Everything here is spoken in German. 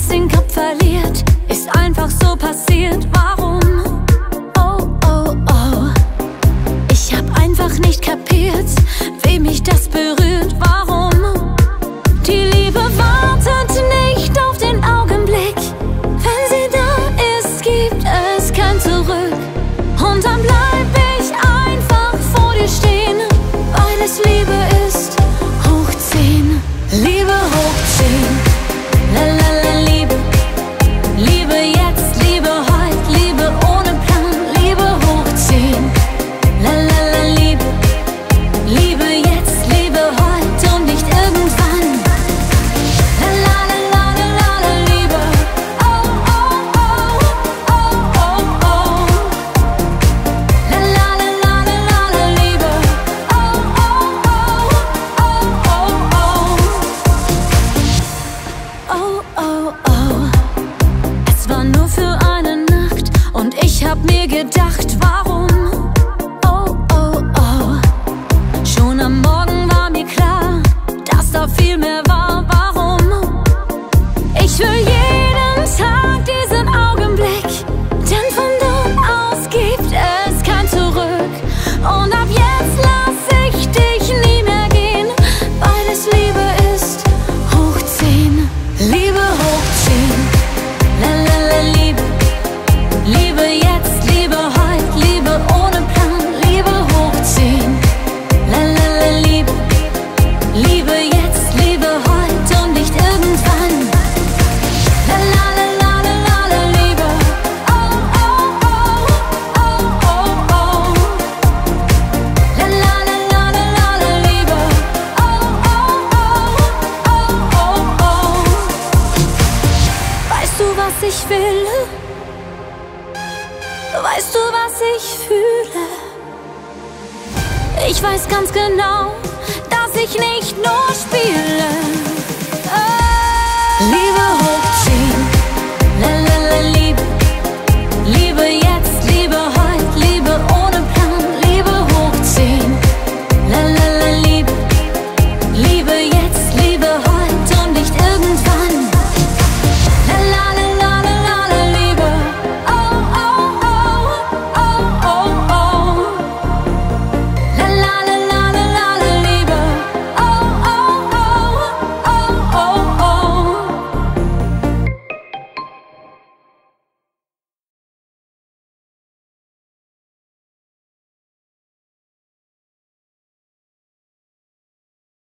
jetzt den Kopf verliert. Ist einfach so passiert, warum? hab mir gedacht, warum ich will. Weißt du, was ich fühle? Ich weiß ganz genau, dass ich nicht nur spiele. Oh.